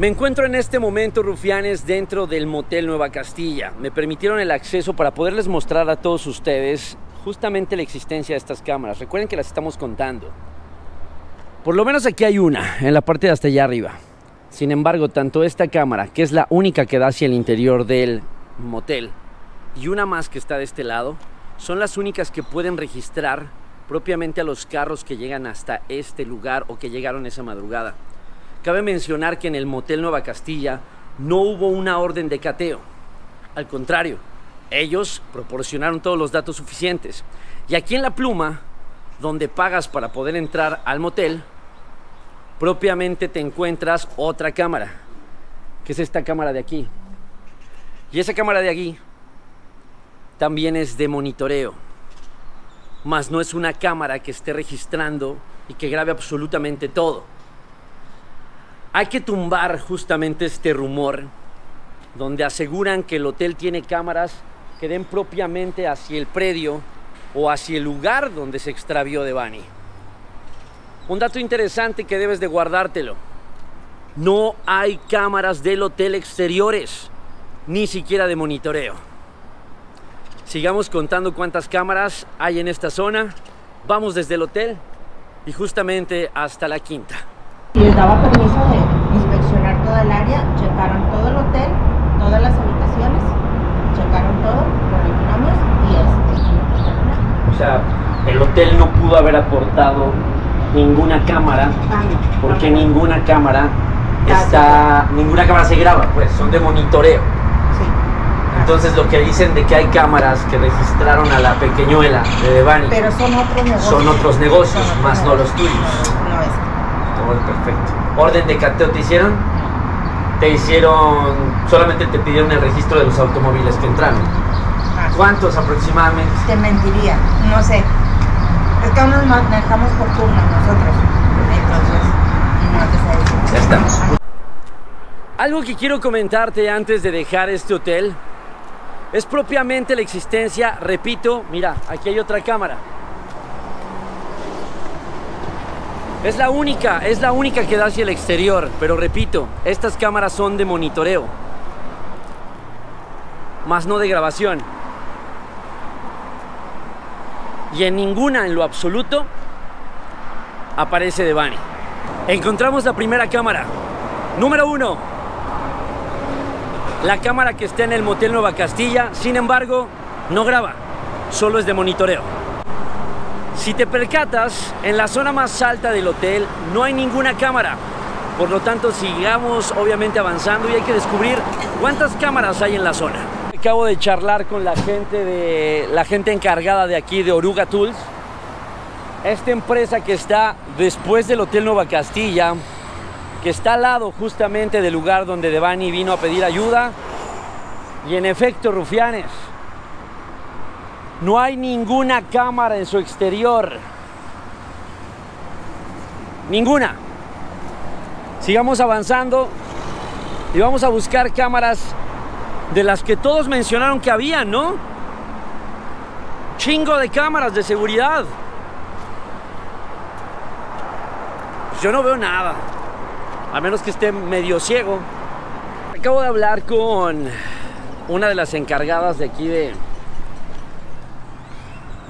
Me encuentro en este momento, rufianes, dentro del Motel Nueva Castilla. Me permitieron el acceso para poderles mostrar a todos ustedes justamente la existencia de estas cámaras. Recuerden que las estamos contando. Por lo menos aquí hay una, en la parte de hasta allá arriba. Sin embargo, tanto esta cámara, que es la única que da hacia el interior del motel, y una más que está de este lado, son las únicas que pueden registrar propiamente a los carros que llegan hasta este lugar o que llegaron esa madrugada. Cabe mencionar que en el Motel Nueva Castilla no hubo una orden de cateo. Al contrario, ellos proporcionaron todos los datos suficientes. Y aquí en la pluma, donde pagas para poder entrar al motel, propiamente te encuentras otra cámara, que es esta cámara de aquí. Y esa cámara de aquí también es de monitoreo, mas no es una cámara que esté registrando y que grabe absolutamente todo. Hay que tumbar justamente este rumor donde aseguran que el hotel tiene cámaras que den propiamente hacia el predio o hacia el lugar donde se extravió Devani. Un dato interesante que debes de guardártelo. No hay cámaras del hotel exteriores, ni siquiera de monitoreo. Sigamos contando cuántas cámaras hay en esta zona. Vamos desde el hotel y justamente hasta la quinta les daba permiso de inspeccionar toda el área, checaron todo el hotel, todas las habitaciones, checaron todo, corregimos y este. O sea, el hotel no pudo haber aportado ninguna cámara, Ah, porque ninguna cámara está, ninguna cámara se graba, pues son de monitoreo. Entonces lo que dicen de que hay cámaras que registraron a la pequeñuela de Devani Pero son otros negocios. son otros negocios, Son otros más no los tuyos. Todo perfecto. ¿Orden de cateo te hicieron? Te hicieron, solamente te pidieron el registro de los automóviles que entraron. Ah, ¿Cuántos aproximadamente? Te mentiría, no sé. Es que aún nos manejamos por turno nosotros. Entonces, no te sé. Ya estamos. Algo que quiero comentarte antes de dejar este hotel es propiamente la existencia, repito, mira, aquí hay otra cámara. Es la única, es la única que da hacia el exterior, pero repito, estas cámaras son de monitoreo, más no de grabación. Y en ninguna, en lo absoluto, aparece Devani. Encontramos la primera cámara. Número uno. La cámara que está en el Motel Nueva Castilla, sin embargo, no graba, solo es de monitoreo. Si te percatas, en la zona más alta del hotel no hay ninguna cámara. Por lo tanto, sigamos obviamente avanzando y hay que descubrir cuántas cámaras hay en la zona. Acabo de charlar con la gente de la gente encargada de aquí de Oruga Tools. Esta empresa que está después del Hotel Nueva Castilla, que está al lado justamente del lugar donde Devani vino a pedir ayuda. Y en efecto, rufianes, no hay ninguna cámara en su exterior. Ninguna. Sigamos avanzando y vamos a buscar cámaras de las que todos mencionaron que había, ¿no? Chingo de cámaras de seguridad. Pues yo no veo nada, a menos que esté medio ciego. Acabo de hablar con una de las encargadas de aquí de,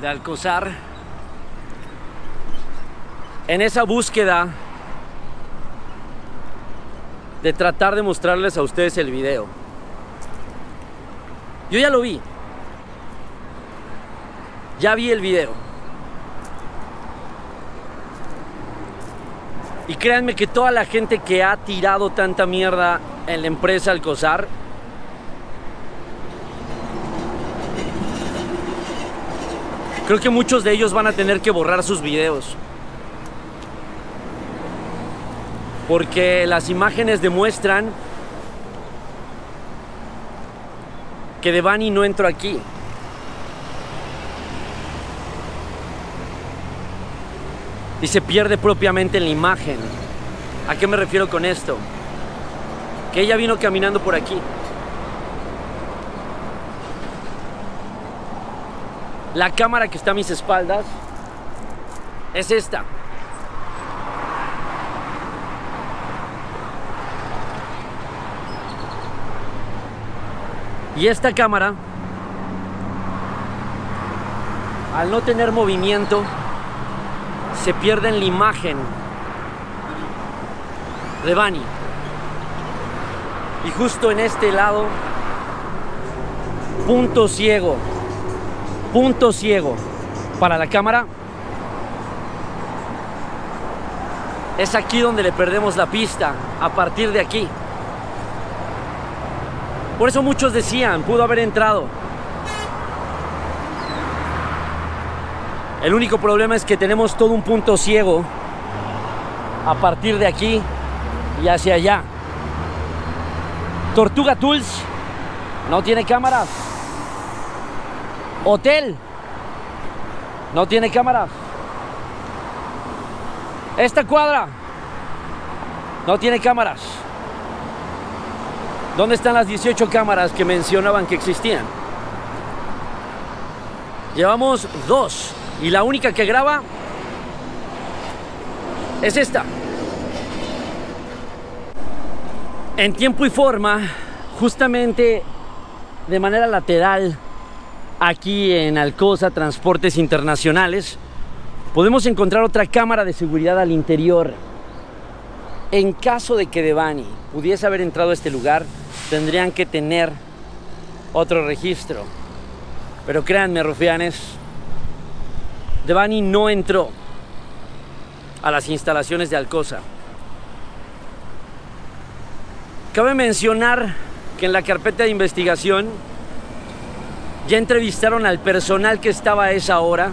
de Alcozar. En esa búsqueda de tratar de mostrarles a ustedes el video. Yo ya lo vi. Ya vi el video. Y créanme que toda la gente que ha tirado tanta mierda en la empresa Alcozar Creo que muchos de ellos van a tener que borrar sus videos. Porque las imágenes demuestran que Devani no entró aquí. Y se pierde propiamente en la imagen. ¿A qué me refiero con esto? Que ella vino caminando por aquí. La cámara que está a mis espaldas es esta. Y esta cámara, al no tener movimiento, se pierde en la imagen de Bani. Y justo en este lado, punto ciego punto ciego para la cámara. Es aquí donde le perdemos la pista, a partir de aquí. Por eso muchos decían, pudo haber entrado. El único problema es que tenemos todo un punto ciego a partir de aquí y hacia allá. Tortuga Tools no tiene cámaras. Hotel no tiene cámaras. Esta cuadra no tiene cámaras. ¿Dónde están las 18 cámaras que mencionaban que existían? Llevamos dos y la única que graba es esta. En tiempo y forma, justamente de manera lateral, aquí en Alcosa Transportes Internacionales, podemos encontrar otra cámara de seguridad al interior. En caso de que Devani pudiese haber entrado a este lugar, tendrían que tener otro registro. Pero créanme, rufianes, Devani no entró a las instalaciones de Alcosa. Cabe mencionar que en la carpeta de investigación ya entrevistaron al personal que estaba a esa hora.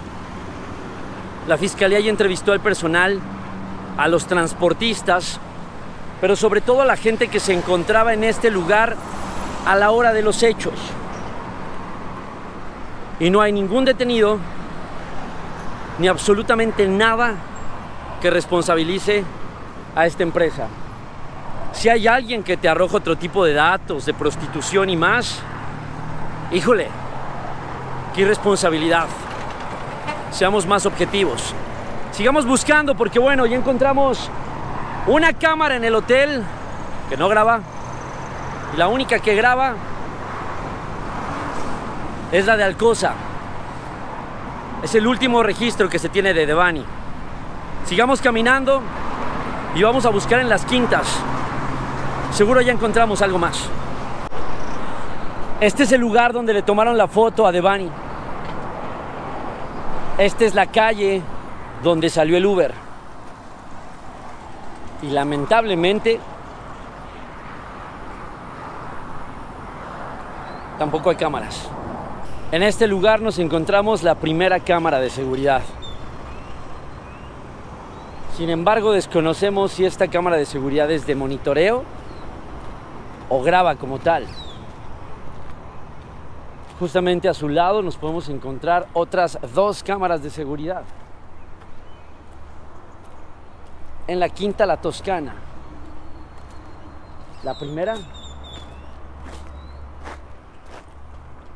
La fiscalía ya entrevistó al personal, a los transportistas, pero sobre todo a la gente que se encontraba en este lugar a la hora de los hechos. Y no hay ningún detenido ni absolutamente nada que responsabilice a esta empresa. Si hay alguien que te arroja otro tipo de datos de prostitución y más, híjole, qué irresponsabilidad. Seamos más objetivos. Sigamos buscando porque bueno, ya encontramos una cámara en el hotel que no graba. Y la única que graba es la de Alcosa. Es el último registro que se tiene de Devani. Sigamos caminando y vamos a buscar en las quintas. Seguro ya encontramos algo más. Este es el lugar donde le tomaron la foto a Devani. Esta es la calle donde salió el Uber. Y lamentablemente tampoco hay cámaras. En este lugar nos encontramos la primera cámara de seguridad. Sin embargo, desconocemos si esta cámara de seguridad es de monitoreo o graba como tal. Justamente a su lado nos podemos encontrar otras dos cámaras de seguridad. En la quinta La Toscana. La primera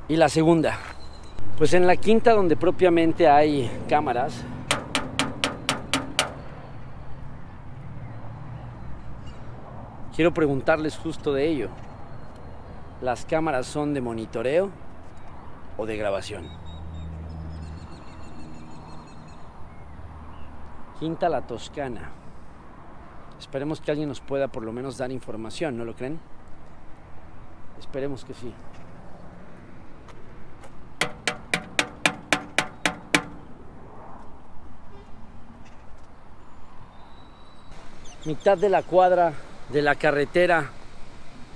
y la segunda. Pues en la quinta donde propiamente hay cámaras, Quiero preguntarles justo de ello. ¿Las cámaras son de monitoreo o de grabación? Quinta La Toscana. Esperemos que alguien nos pueda por lo menos dar información, ¿no lo creen? Esperemos que sí. Mitad de la cuadra de la carretera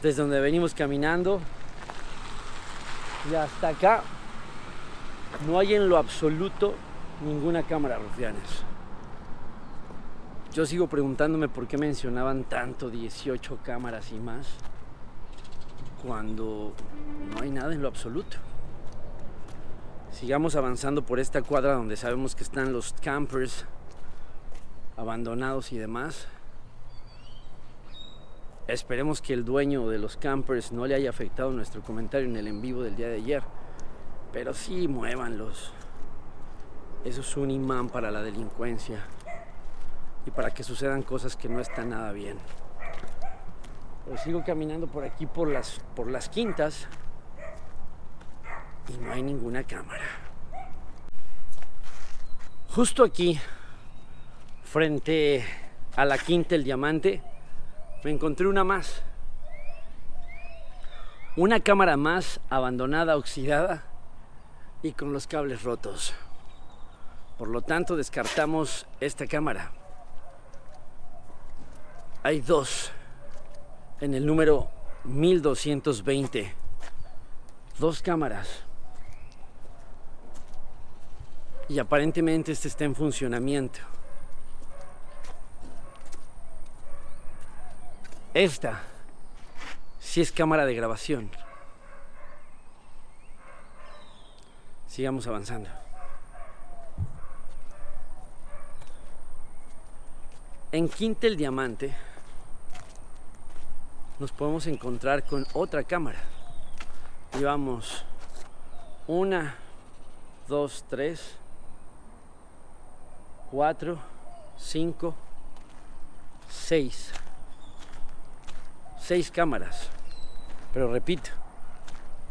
desde donde venimos caminando y hasta acá no hay en lo absoluto ninguna cámara, rufianes. Yo sigo preguntándome por qué mencionaban tanto 18 cámaras y más cuando no hay nada en lo absoluto. Sigamos avanzando por esta cuadra donde sabemos que están los campers abandonados y demás. Esperemos que el dueño de los campers no le haya afectado nuestro comentario en el en vivo del día de ayer. Pero sí, muévanlos. Eso es un imán para la delincuencia y para que sucedan cosas que no están nada bien. Pero sigo caminando por aquí por las, por las quintas y no hay ninguna cámara. Justo aquí, frente a la quinta El Diamante, me encontré una más. Una cámara más abandonada, oxidada y con los cables rotos. Por lo tanto, descartamos esta cámara. Hay dos en el número 1220. Dos cámaras. Y aparentemente este está en funcionamiento. Esta sí es cámara de grabación. Sigamos avanzando. En Quinta el Diamante nos podemos encontrar con otra cámara. Llevamos una, dos, tres, cuatro, cinco, seis. Seis cámaras. Pero repito,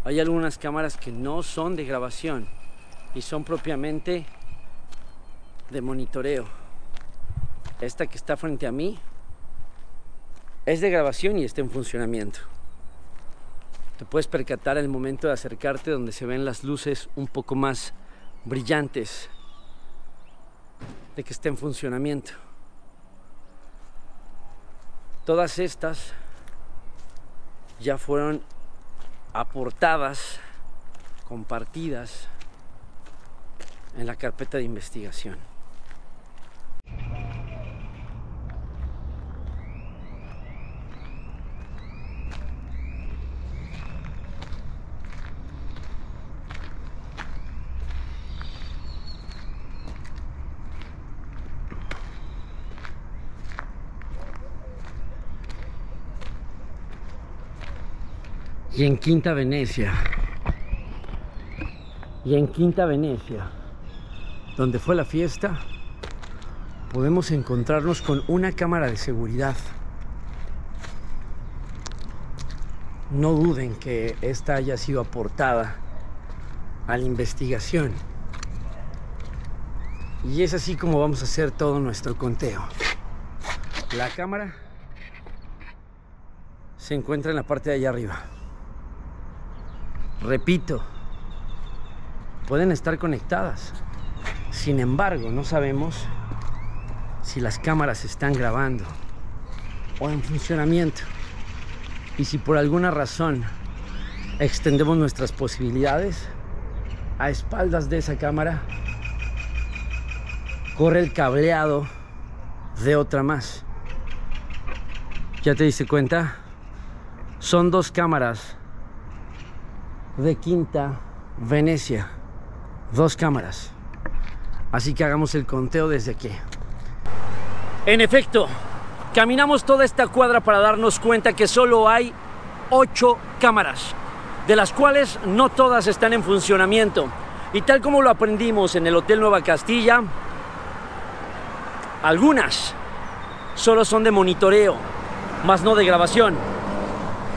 hay algunas cámaras que no son de grabación y son propiamente de monitoreo. Esta que está frente a mí es de grabación y está en funcionamiento. Te puedes percatar el momento de acercarte donde se ven las luces un poco más brillantes de que está en funcionamiento. Todas estas ya fueron aportadas, compartidas en la carpeta de investigación. Y en Quinta Venecia. Y en Quinta Venecia, donde fue la fiesta, podemos encontrarnos con una cámara de seguridad. No duden que esta haya sido aportada a la investigación. Y es así como vamos a hacer todo nuestro conteo. La cámara se encuentra en la parte de allá arriba. Repito, pueden estar conectadas. Sin embargo, no sabemos si las cámaras están grabando o en funcionamiento. Y si por alguna razón extendemos nuestras posibilidades a espaldas de esa cámara, corre el cableado de otra más. ¿Ya te diste cuenta? Son dos cámaras de Quinta Venecia. Dos cámaras. Así que hagamos el conteo desde aquí. En efecto, caminamos toda esta cuadra para darnos cuenta que solo hay ocho cámaras, de las cuales no todas están en funcionamiento. Y tal como lo aprendimos en el Hotel Nueva Castilla, algunas solo son de monitoreo, más no de grabación.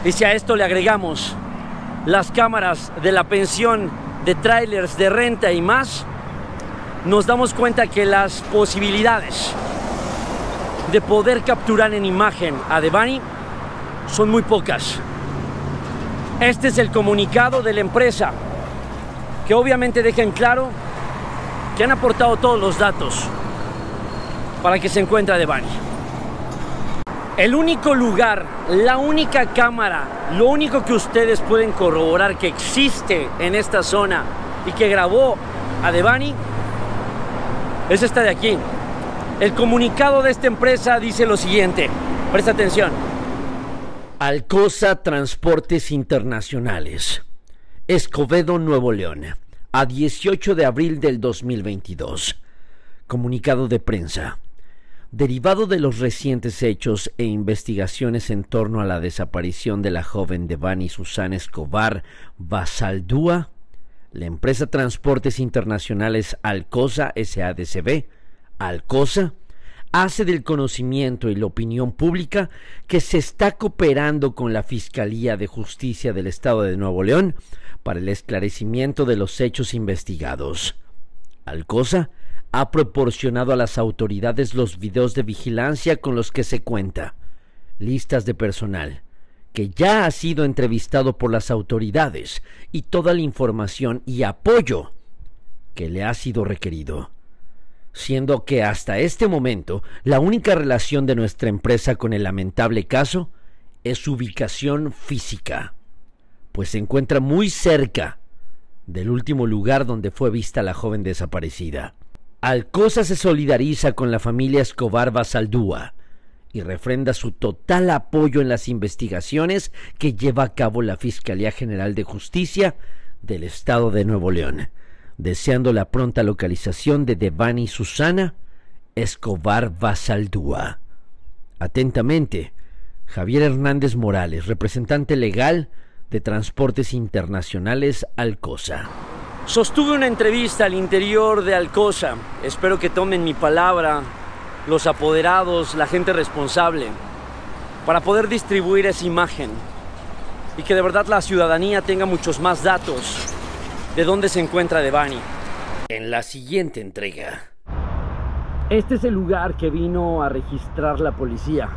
Y si a esto le agregamos las cámaras de la pensión de trailers de renta y más, nos damos cuenta que las posibilidades de poder capturar en imagen a Devani son muy pocas. Este es el comunicado de la empresa, que obviamente deja en claro que han aportado todos los datos para que se encuentre Devani. El único lugar, la única cámara, lo único que ustedes pueden corroborar que existe en esta zona y que grabó a Devani es esta de aquí. El comunicado de esta empresa dice lo siguiente. Presta atención. Alcosa Transportes Internacionales. Escobedo, Nuevo León. A 18 de abril del 2022. Comunicado de prensa. Derivado de los recientes hechos e investigaciones en torno a la desaparición de la joven Devani Susana Escobar Basaldúa, la empresa Transportes Internacionales Alcosa SADCB, Alcosa, hace del conocimiento y la opinión pública que se está cooperando con la Fiscalía de Justicia del Estado de Nuevo León para el esclarecimiento de los hechos investigados. Alcosa ha proporcionado a las autoridades los videos de vigilancia con los que se cuenta, listas de personal, que ya ha sido entrevistado por las autoridades y toda la información y apoyo que le ha sido requerido. Siendo que hasta este momento la única relación de nuestra empresa con el lamentable caso es su ubicación física, pues se encuentra muy cerca del último lugar donde fue vista la joven desaparecida. Alcosa se solidariza con la familia Escobar Basaldúa y refrenda su total apoyo en las investigaciones que lleva a cabo la Fiscalía General de Justicia del Estado de Nuevo León, deseando la pronta localización de Devani Susana Escobar Basaldúa. Atentamente, Javier Hernández Morales, representante legal de Transportes Internacionales Alcosa. Sostuve una entrevista al interior de Alcosa. Espero que tomen mi palabra los apoderados, la gente responsable, para poder distribuir esa imagen y que de verdad la ciudadanía tenga muchos más datos de dónde se encuentra Devani. En la siguiente entrega. Este es el lugar que vino a registrar la policía.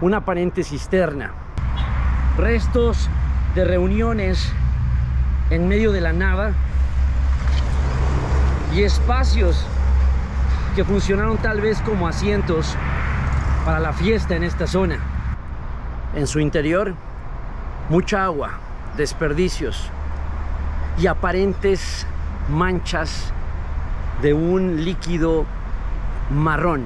Una aparente cisterna. Restos de reuniones en medio de la nada y espacios que funcionaron tal vez como asientos para la fiesta en esta zona. En su interior, mucha agua, desperdicios y aparentes manchas de un líquido marrón.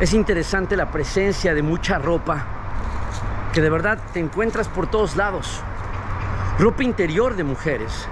Es interesante la presencia de mucha ropa que de verdad te encuentras por todos lados. Ropa interior de mujeres,